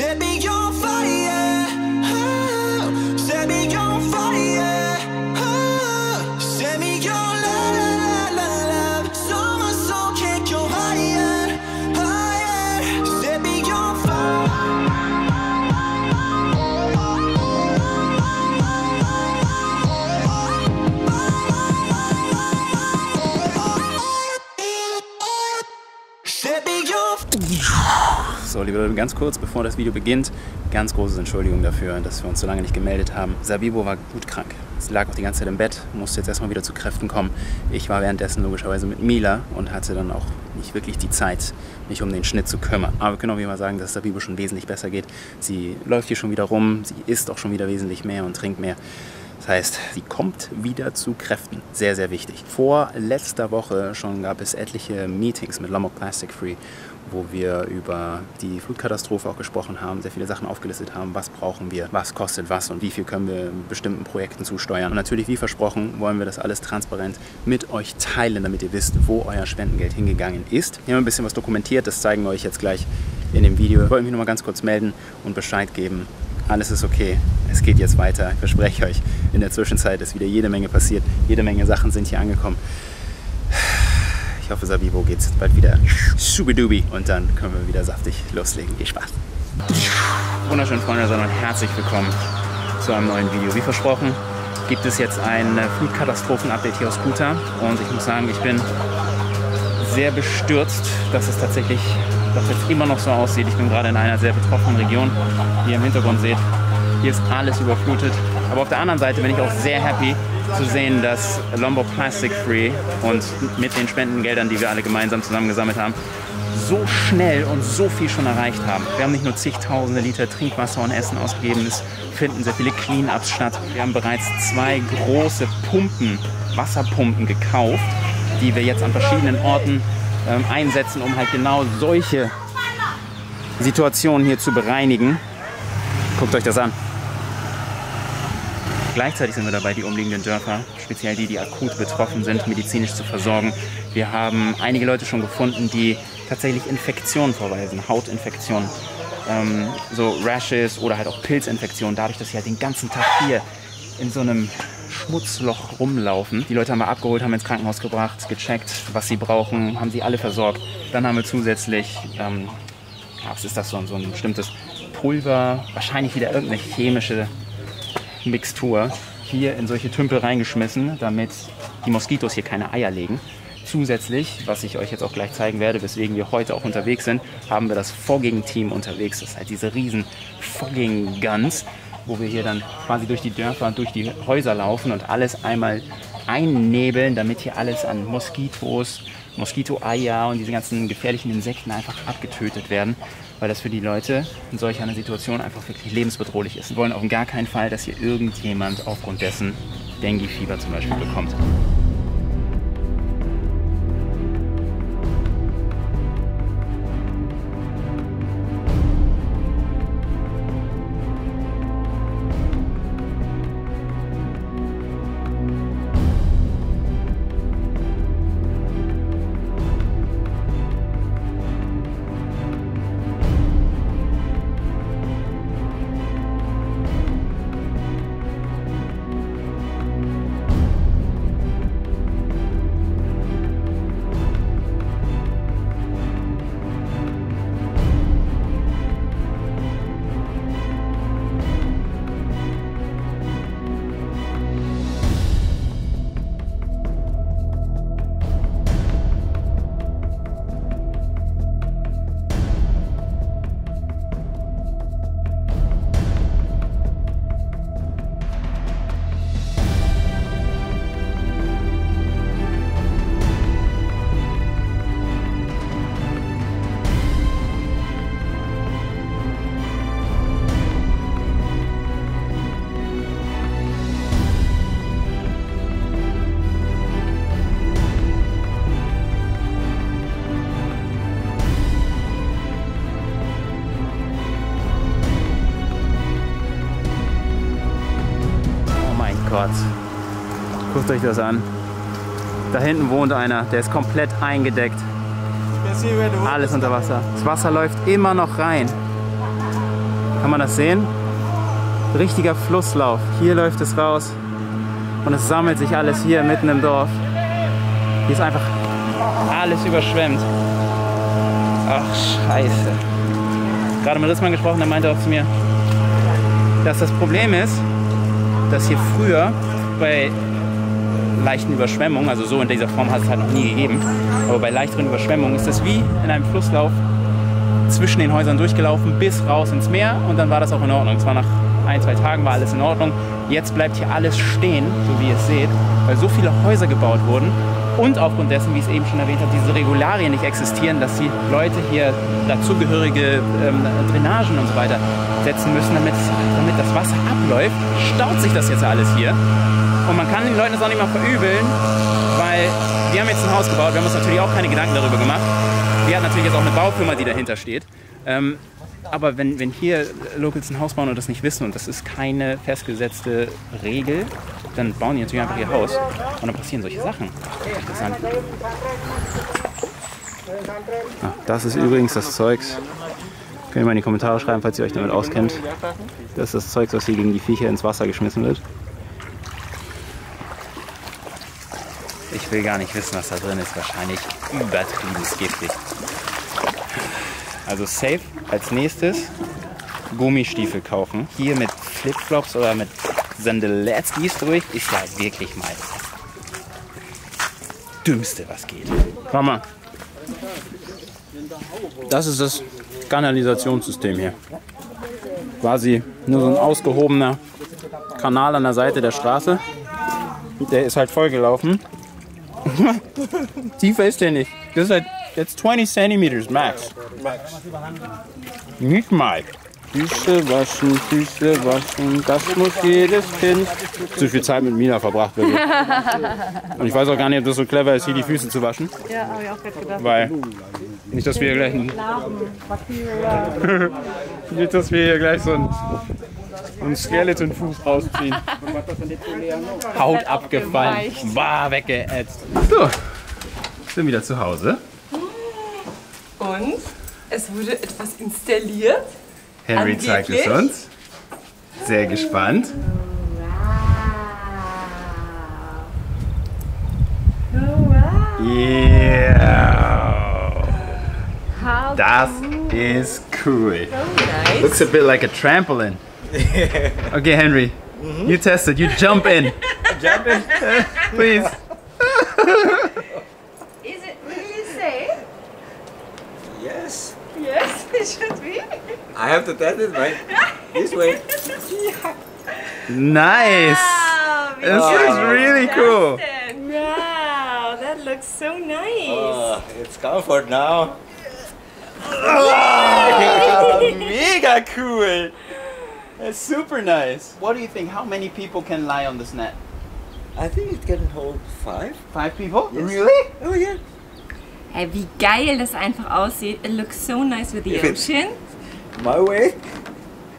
Set me on So liebe Leute, ganz kurz, bevor das Video beginnt, ganz große Entschuldigung dafür, dass wir uns so lange nicht gemeldet haben. Sabibo war gut krank. Sie lag auch die ganze Zeit im Bett, musste jetzt erstmal wieder zu Kräften kommen. Ich war währenddessen logischerweise mit Mila und hatte dann auch nicht wirklich die Zeit, mich um den Schnitt zu kümmern. Aber wir können auf jeden Fall sagen, dass Sabibo schon wesentlich besser geht. Sie läuft hier schon wieder rum, sie isst auch schon wieder wesentlich mehr und trinkt mehr. Das heißt, sie kommt wieder zu Kräften. Sehr, sehr wichtig. Vor letzter Woche schon gab es etliche Meetings mit Lombok Plastic Free, wo wir über die Flutkatastrophe auch gesprochen haben, sehr viele Sachen aufgelistet haben, was brauchen wir, was kostet was und wie viel können wir bestimmten Projekten zusteuern. Und natürlich, wie versprochen, wollen wir das alles transparent mit euch teilen, damit ihr wisst, wo euer Spendengeld hingegangen ist. Wir haben ein bisschen was dokumentiert, das zeigen wir euch jetzt gleich in dem Video. Ich wollte mich nur mal ganz kurz melden und Bescheid geben. Alles ist okay. Es geht jetzt weiter. Ich verspreche euch, in der Zwischenzeit ist wieder jede Menge passiert. Jede Menge Sachen sind hier angekommen. Ich hoffe, Sabibo geht's bald wieder schubidubi und dann können wir wieder saftig loslegen. Viel Spaß. Wunderschön, Freunde, sondern herzlich willkommen zu einem neuen Video. Wie versprochen gibt es jetzt ein äh, Flutkatastrophen-Update hier aus Kuta und ich muss sagen, ich bin sehr bestürzt, dass es tatsächlich dass jetzt immer noch so aussieht. Ich bin gerade in einer sehr betroffenen Region, wie ihr im Hintergrund seht. Hier ist alles überflutet. Aber auf der anderen Seite bin ich auch sehr happy zu sehen, dass Lombok Plastic Free und mit den Spendengeldern, die wir alle gemeinsam zusammengesammelt haben, so schnell und so viel schon erreicht haben. Wir haben nicht nur zigtausende Liter Trinkwasser und Essen ausgegeben, es finden sehr viele Clean-Ups statt. Wir haben bereits zwei große Pumpen, Wasserpumpen gekauft, die wir jetzt an verschiedenen Orten ähm, einsetzen, um halt genau solche Situationen hier zu bereinigen. Guckt euch das an. Gleichzeitig sind wir dabei, die umliegenden Dörfer, speziell die, die akut betroffen sind, medizinisch zu versorgen. Wir haben einige Leute schon gefunden, die tatsächlich Infektionen vorweisen, Hautinfektionen, ähm, so Rashes oder halt auch Pilzinfektionen, dadurch, dass sie halt den ganzen Tag hier in so einem Schmutzloch rumlaufen. Die Leute haben wir abgeholt, haben ins Krankenhaus gebracht, gecheckt, was sie brauchen, haben sie alle versorgt. Dann haben wir zusätzlich, ähm, ja, was ist das, so, so ein bestimmtes Pulver, wahrscheinlich wieder irgendeine chemische Mixtur, hier in solche Tümpel reingeschmissen, damit die Moskitos hier keine Eier legen. Zusätzlich, was ich euch jetzt auch gleich zeigen werde, weswegen wir heute auch unterwegs sind, haben wir das Fogging-Team unterwegs. Das ist halt diese riesen Fogging-Guns, wo wir hier dann quasi durch die Dörfer, durch die Häuser laufen und alles einmal einnebeln, damit hier alles an Moskitos, Moskito-Eier und diese ganzen gefährlichen Insekten einfach abgetötet werden, weil das für die Leute in solch einer Situation einfach wirklich lebensbedrohlich ist. Wir wollen auf gar keinen Fall, dass hier irgendjemand aufgrund dessen Dengue-Fieber zum Beispiel bekommt. Gott. Guckt euch das an. Da hinten wohnt einer, der ist komplett eingedeckt. Alles unter Wasser. Das Wasser läuft immer noch rein. Kann man das sehen? Richtiger Flusslauf. Hier läuft es raus und es sammelt sich alles hier mitten im Dorf. Hier ist einfach alles überschwemmt. Ach, scheiße. Gerade mit Rissmann gesprochen, der meinte auch zu mir, dass das Problem ist, dass hier früher bei leichten Überschwemmungen, also so in dieser Form hat es halt noch nie gegeben, aber bei leichteren Überschwemmungen ist das wie in einem Flusslauf zwischen den Häusern durchgelaufen bis raus ins Meer und dann war das auch in Ordnung. Zwar nach ein, zwei Tagen war alles in Ordnung. Jetzt bleibt hier alles stehen, so wie ihr es seht, weil so viele Häuser gebaut wurden und aufgrund dessen, wie ich es eben schon erwähnt habe, diese Regularien nicht existieren, dass die Leute hier dazugehörige ähm, Drainagen und so weiter setzen müssen, damit, damit das Wasser abläuft, staut sich das jetzt alles hier. Und man kann den Leuten das auch nicht mal verübeln, weil wir haben jetzt ein Haus gebaut, wir haben uns natürlich auch keine Gedanken darüber gemacht. Wir haben natürlich jetzt auch eine Baufirma, die dahinter steht. Ähm, aber wenn, wenn hier Locals ein Haus bauen und das nicht wissen und das ist keine festgesetzte Regel, dann bauen die natürlich einfach ihr Haus und dann passieren solche Sachen. Interessant. Ah, das ist übrigens das Zeugs. Könnt ihr mal in die Kommentare schreiben, falls ihr euch damit auskennt. Das ist das Zeugs, was hier gegen die Viecher ins Wasser geschmissen wird. Ich will gar nicht wissen, was da drin ist. Wahrscheinlich übertrieben giftig. Also safe als nächstes Gummistiefel kaufen. Hier mit Flipflops oder mit Sandaletskis durch ist ja wirklich mal das Dümmste, was geht. Mama, das ist das Kanalisationssystem hier. Quasi nur so ein ausgehobener Kanal an der Seite der Straße. Der ist halt vollgelaufen. Tiefer ist der nicht. Das ist halt jetzt 20 Zentimeters max. Nicht mal. Füße waschen, Füße waschen, das muss jedes Kind. Zu viel Zeit mit Mina verbracht wird. Und ich weiß auch gar nicht, ob das so clever ist, hier die Füße zu waschen. Ja, habe ich auch gerade gedacht. Weil nicht, dass wir hier gleich, ein, nicht, dass wir hier gleich so einen, einen Skeleton-Fuß rausziehen. Haut abgefallen, war weggeätzt. So, sind wieder zu Hause. Und es wurde etwas installiert. Henry zeigt es uns. Sehr gespannt. Yeah. How Das ist cool. Nice. Looks a bit like a trampoline. Okay, Henry, you test it. You jump in. Jump in. Please. Is it really safe? Yes. Yes, it should be. I have to test it, right? this way. Nice. Wow, This is really cool. Wow, that looks so nice. Oh, it's comfort now. Mega cool. That's super nice. What do you think? How many people can lie on this net? I think it can hold five. Five people? Yes. Really? Oh yeah. Hey, wie geil das einfach aussieht. It looks so nice with the If it's- ocean. My weight,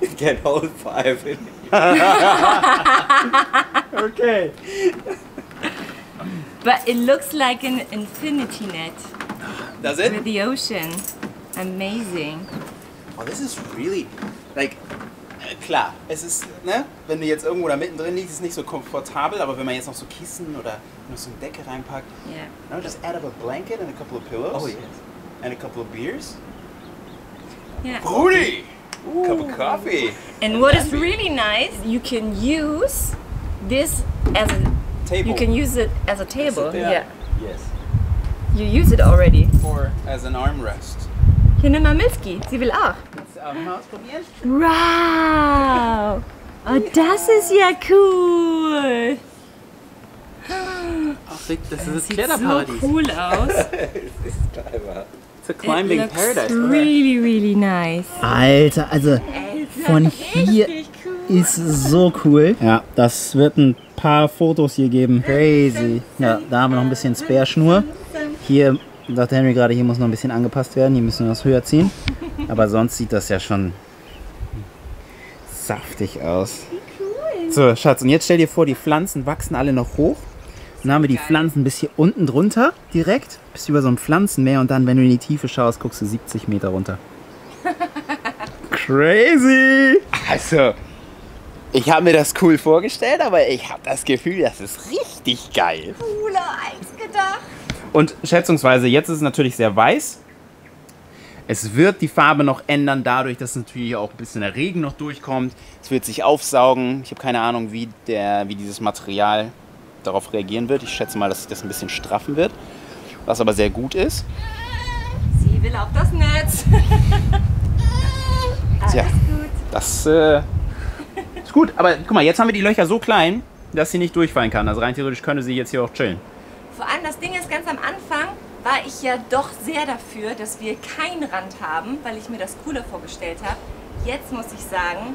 it can hold five. Okay. But it looks like an infinity net Does it? with the ocean. Amazing. Oh, this is really like klar. Es ist, ne, wenn du jetzt irgendwo da mittendrin liegst, ist es nicht so komfortabel, aber wenn man jetzt noch so Kissen oder noch so eine Decke reinpackt, Yeah. no, just add up a blanket and a couple of pillows. Oh yes. And a couple of beers. Yeah. Brudi! Cup of coffee. And what is really nice, you can use this as a Table. you can use it as a table. there. Yeah. Yes. You use it already. Or as an armrest. Hier nimm mal Milski. Sie will auch. Wow. Oh, das ist ja cool. Ach, das ist ein Sieht Kletterparadies. so cool aus. This is clever. It's a It climbing looks paradise. really, really nice. Alter, also von hier ist so cool. Ja, das wird ein paar Fotos hier geben. Crazy. Ja, da haben wir noch ein bisschen Spare-Schnur. Hier, sagt Henry gerade, hier muss noch ein bisschen angepasst werden. Hier müssen wir das höher ziehen. Aber sonst sieht das ja schon saftig aus. So, Schatz, und jetzt stell dir vor, die Pflanzen wachsen alle noch hoch. Dann haben wir die Pflanzen bis hier unten drunter direkt, bis über so ein Pflanzenmeer und dann, wenn du in die Tiefe schaust, guckst du 70 Meter runter. Crazy! Also, ich habe mir das cool vorgestellt, aber ich habe das Gefühl, das ist richtig geil. Cooler als gedacht. Und schätzungsweise, jetzt ist es natürlich sehr weiß. Es wird die Farbe noch ändern, dadurch, dass natürlich auch ein bisschen der Regen noch durchkommt. Es wird sich aufsaugen. Ich habe keine Ahnung, wie, der, wie dieses Material darauf reagieren wird. Ich schätze mal, dass sich das ein bisschen straffen wird. Was aber sehr gut ist. Sie will auf das Netz. Alles Tja. gut. Das äh, ist gut. Aber guck mal, jetzt haben wir die Löcher so klein, dass sie nicht durchfallen kann. Also rein theoretisch könnte sie jetzt hier auch chillen. Vor allem das Ding ist, ganz am Anfang war ich ja doch sehr dafür, dass wir keinen Rand haben, weil ich mir das cooler vorgestellt habe. Jetzt muss ich sagen,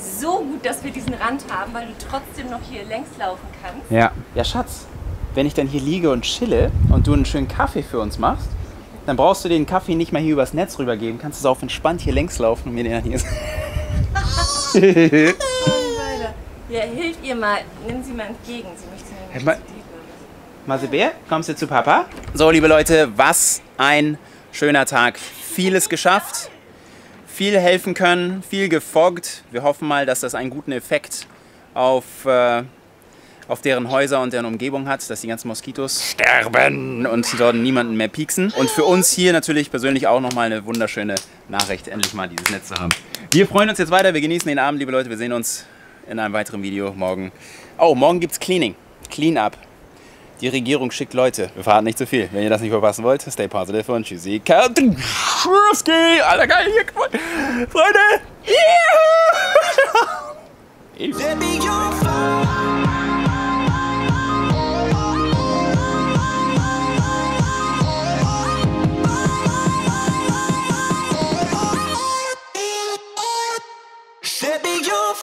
so gut, dass wir diesen Rand haben, weil du trotzdem noch hier längs laufen kannst. Ja. Ja, Schatz, wenn ich dann hier liege und chille und du einen schönen Kaffee für uns machst, dann brauchst du den Kaffee nicht mehr hier übers Netz rübergeben. Kannst du so auf entspannt hier längs laufen und mir den dann hier. Ja, hilf ihr mal. Nimm sie mal entgegen. Sie möchte nämlich mal-. Masebär, kommst du zu Papa? So, liebe Leute, was ein schöner Tag. Vieles geschafft, viel helfen können, viel gefoggt. Wir hoffen mal, dass das einen guten Effekt auf, äh, auf deren Häuser und deren Umgebung hat, dass die ganzen Moskitos sterben und dort niemanden mehr pieksen. Und für uns hier natürlich persönlich auch nochmal eine wunderschöne Nachricht, endlich mal dieses Netz zu haben. Wir freuen uns jetzt weiter, wir genießen den Abend, liebe Leute. Wir sehen uns in einem weiteren Video morgen. Oh, morgen gibt's Cleaning, Clean-Up. Die Regierung schickt Leute. Wir verraten nicht zu viel. Wenn ihr das nicht verpassen wollt, stay positive und tschüssi. Schurski! Alter, geil, hier. Freunde! Juhu!